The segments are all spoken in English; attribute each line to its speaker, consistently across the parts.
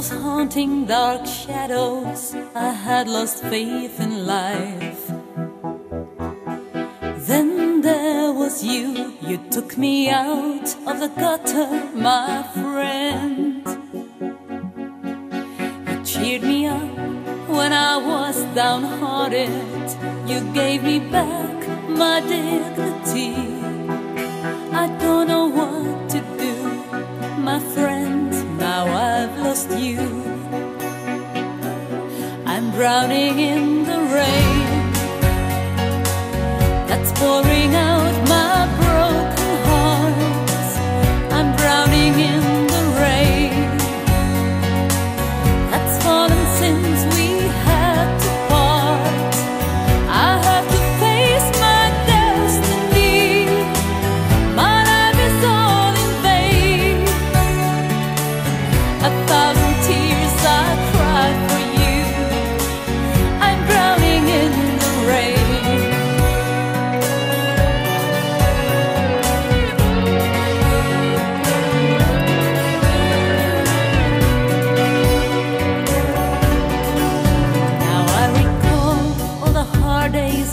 Speaker 1: those haunting dark shadows, I had lost faith in life. Then there was you, you took me out of the gutter, my friend. You cheered me up when I was downhearted, you gave me back my dignity. Lost you. I'm drowning in the rain that's pouring out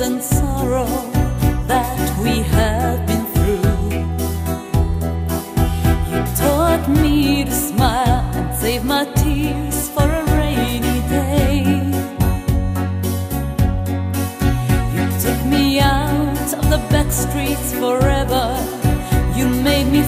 Speaker 1: and sorrow that we have been through. You taught me to smile and save my tears for a rainy day. You took me out of the back streets forever. You made me